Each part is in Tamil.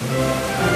Música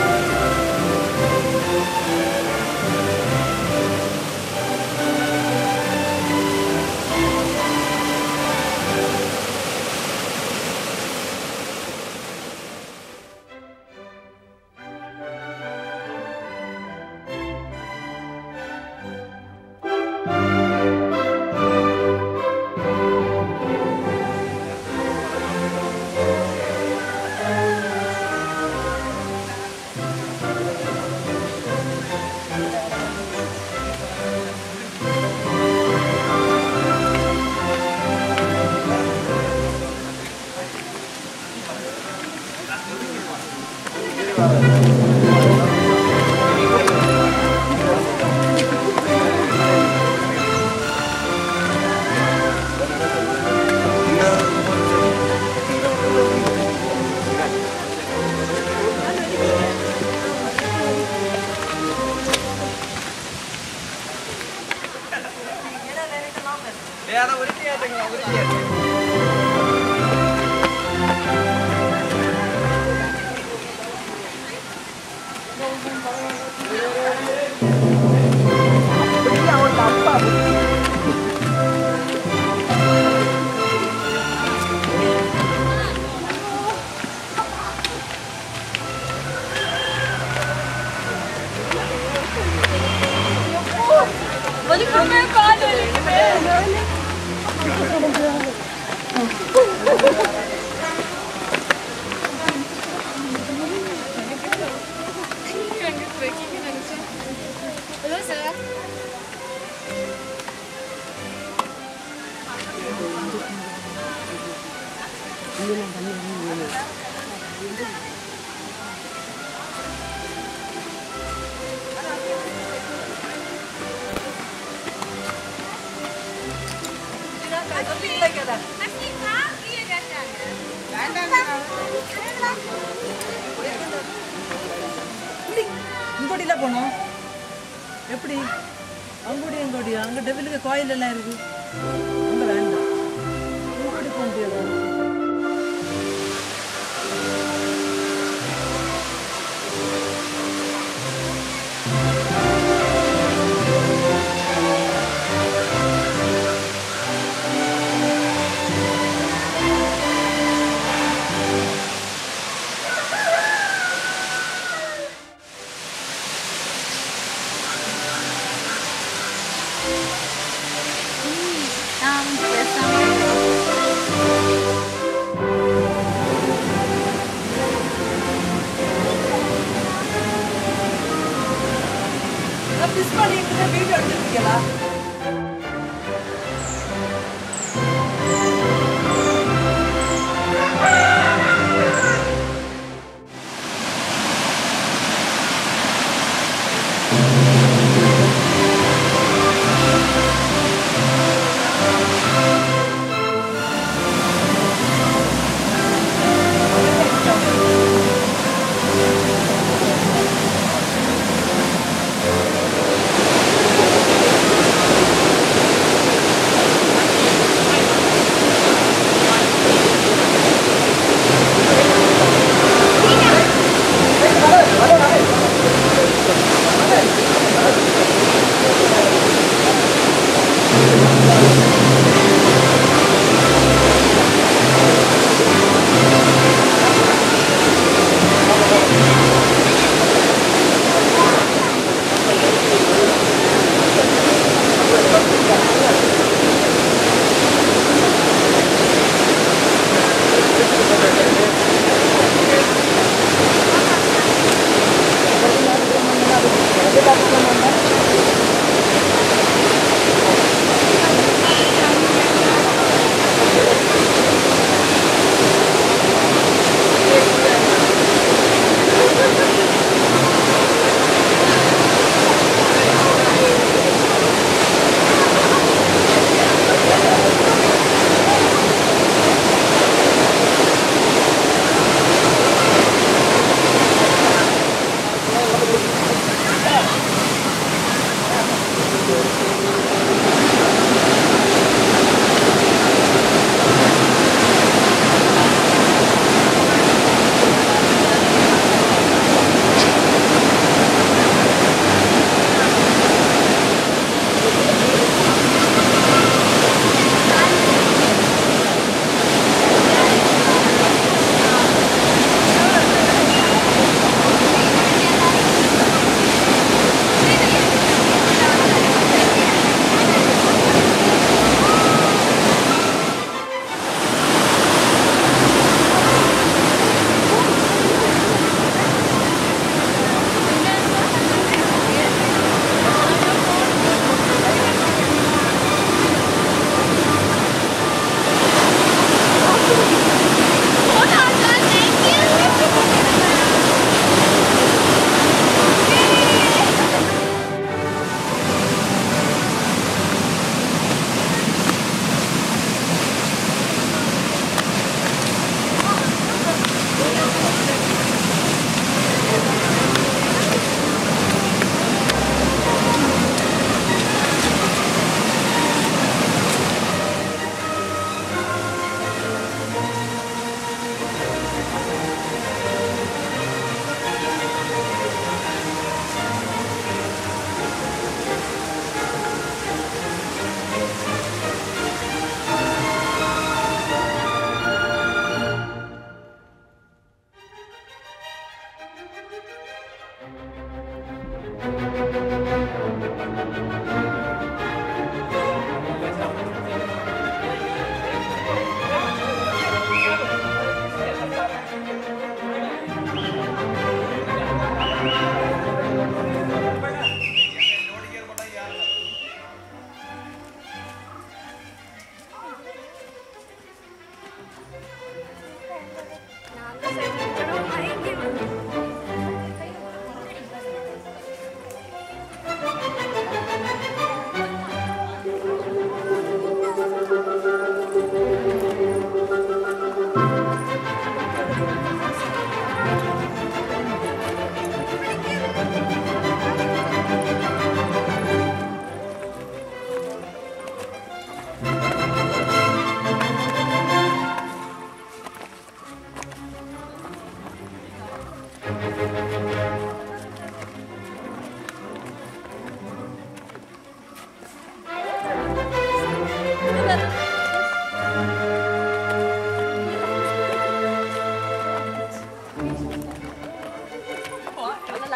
இங்கோடியில் போனோம் எப்படி அங்கோடி அங்கோடி அங்கே டெவிலுக்கு கோயில் எல்லாம் இருக்கு அங்கே வேண்டாம் இங்கோடி போக முடியாது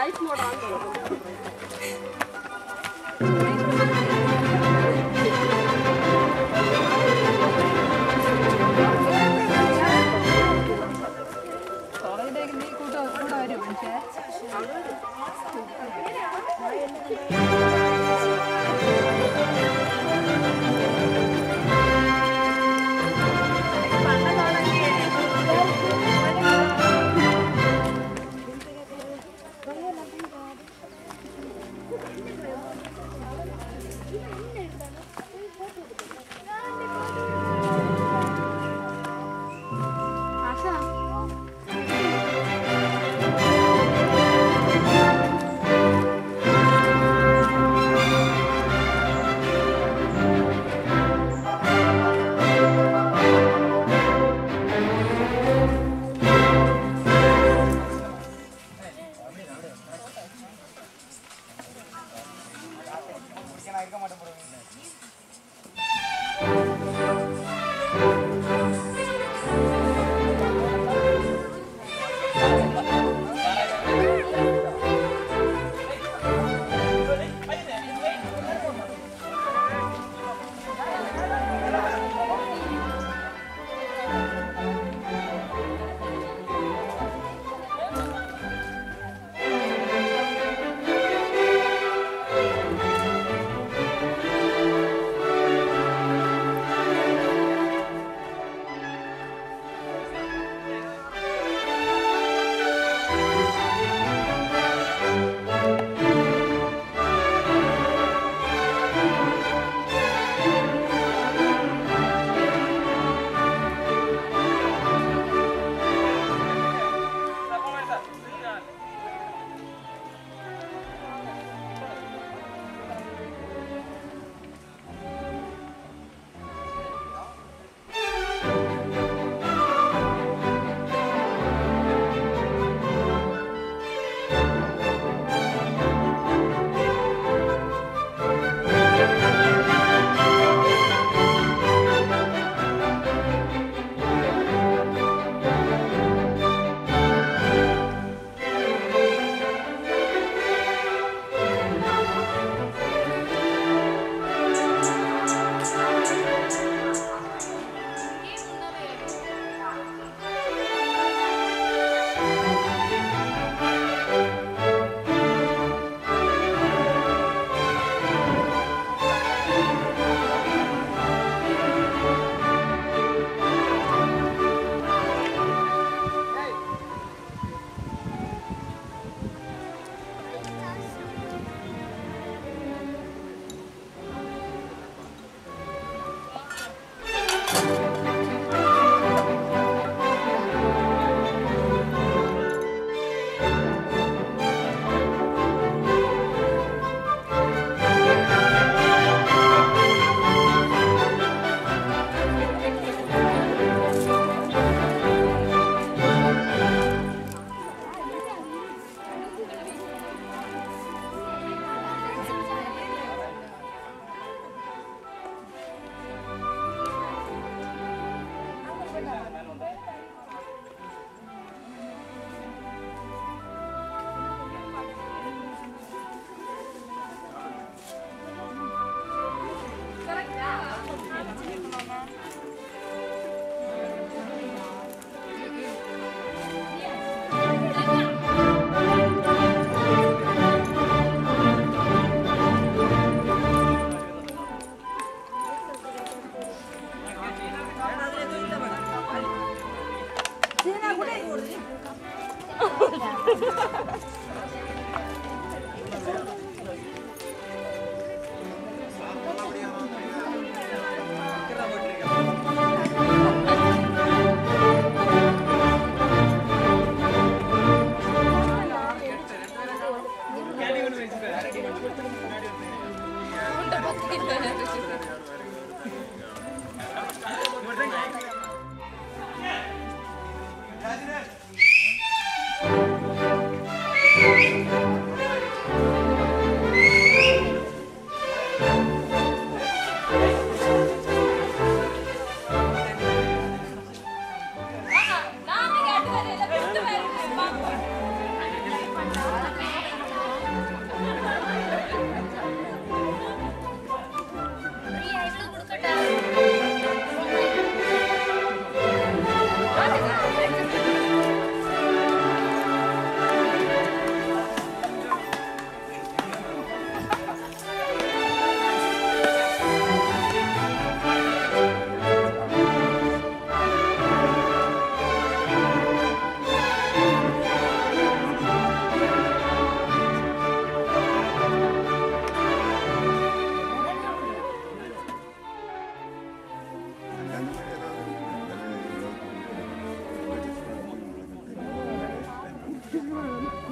It's more.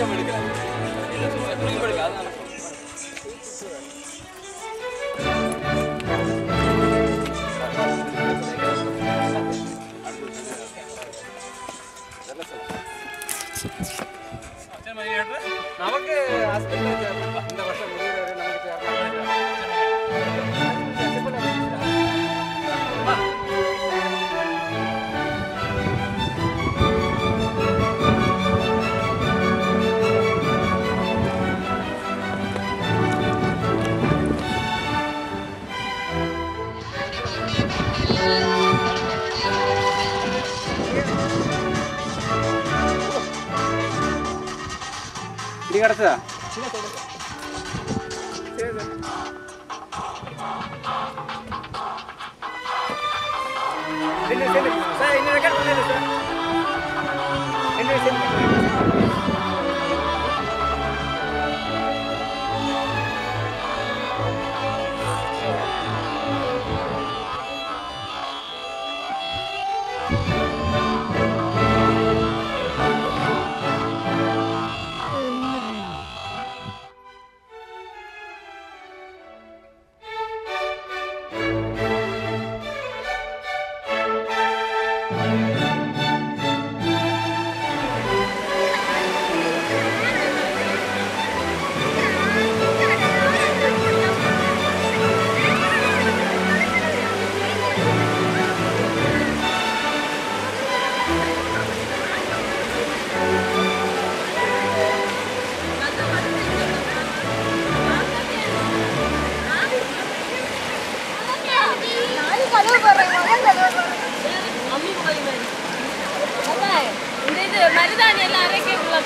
பட்டம் எடுக்கல Thank you.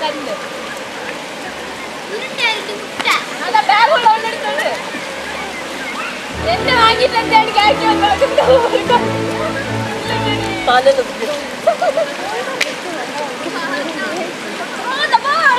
കല്ല് അല്ല ബാഗ് ഉള്ളവരുടെ അടുത്തുണ്ട് എന്നെ വാങ്ങിയിട്ട് എന്താണ് കാഴ്ച Oh, the ball!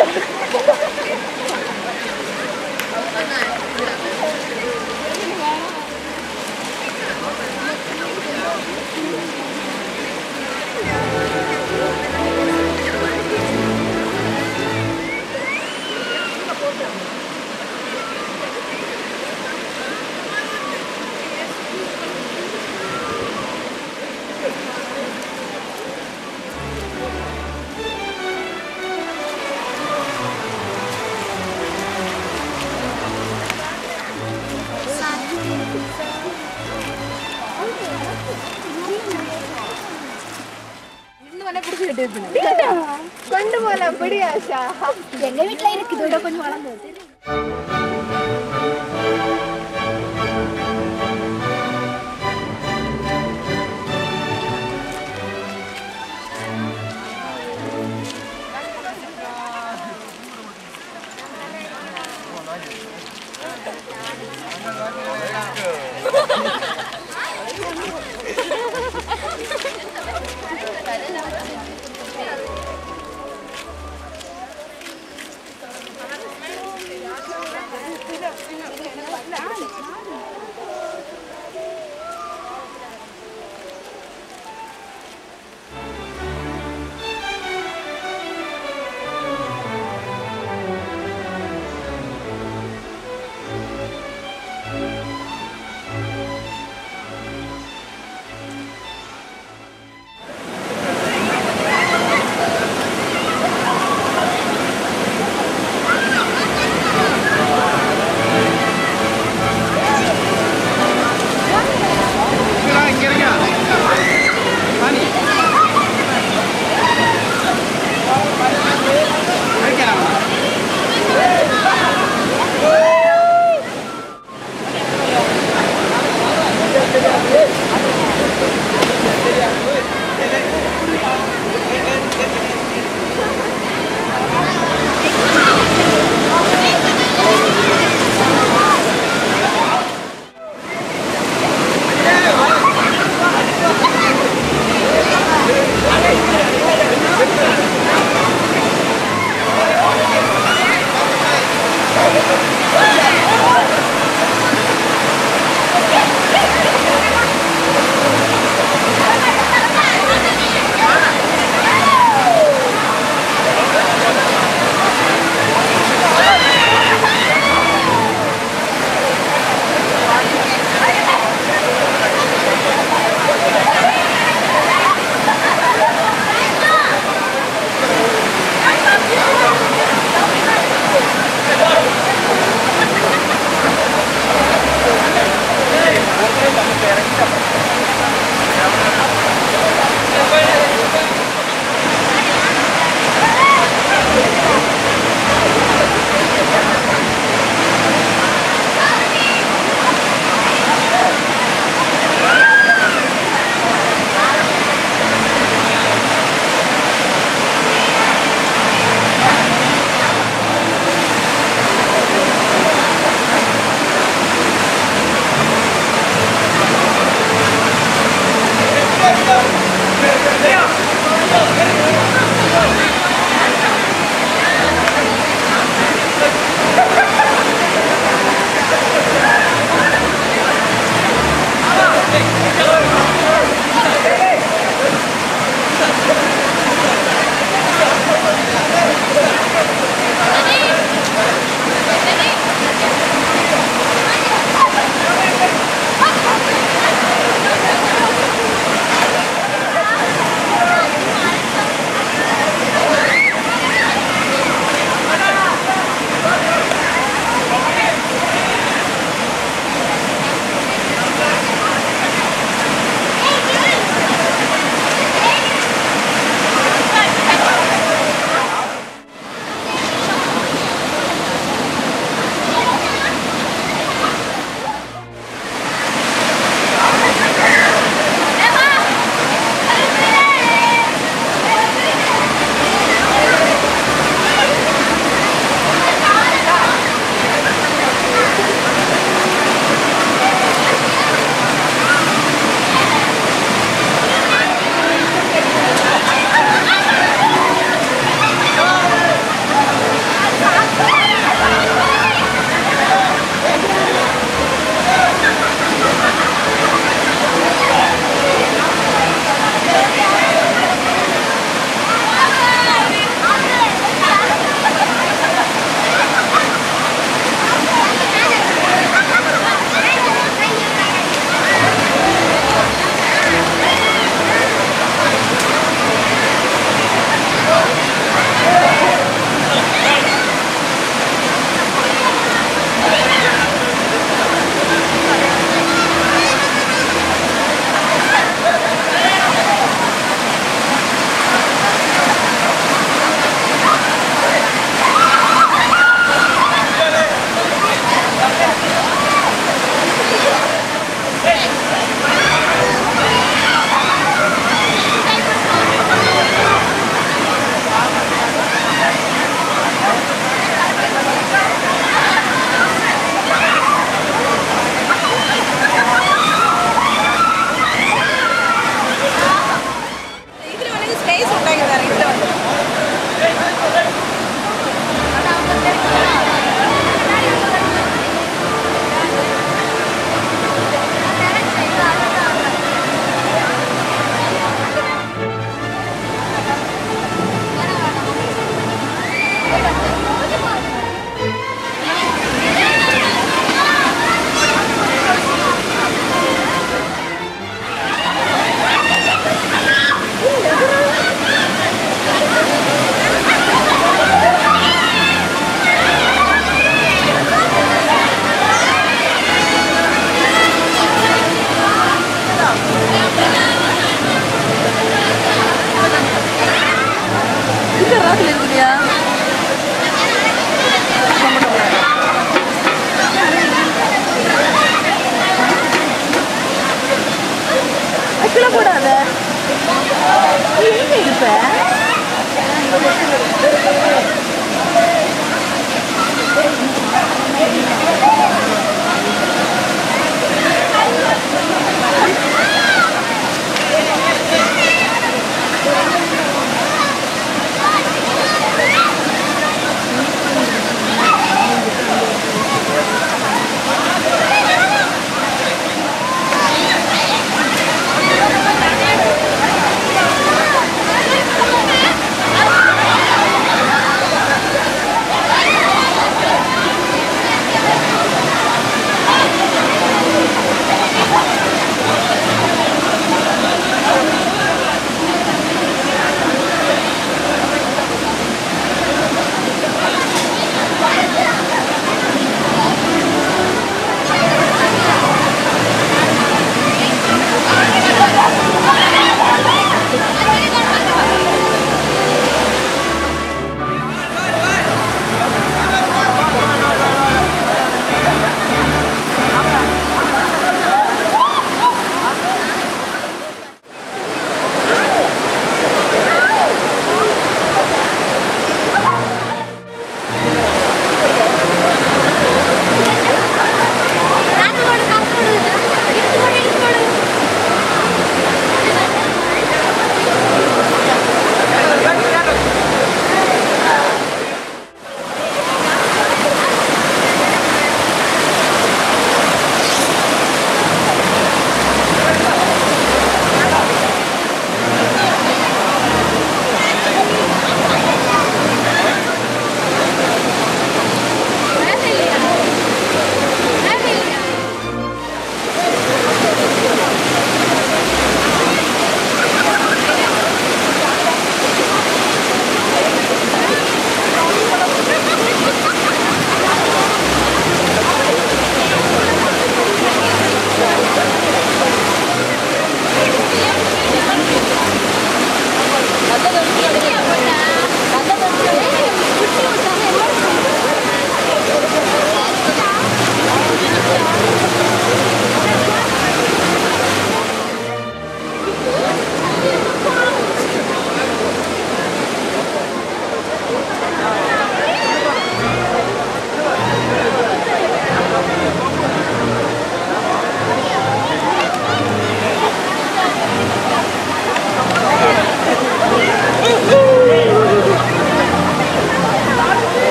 கேட்க கொண்டு போல அப்படி ஆஷா. எங்க வீட்டுல இருக்கு இதோட கொஞ்சம் வளர்ந்து